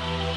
Bye.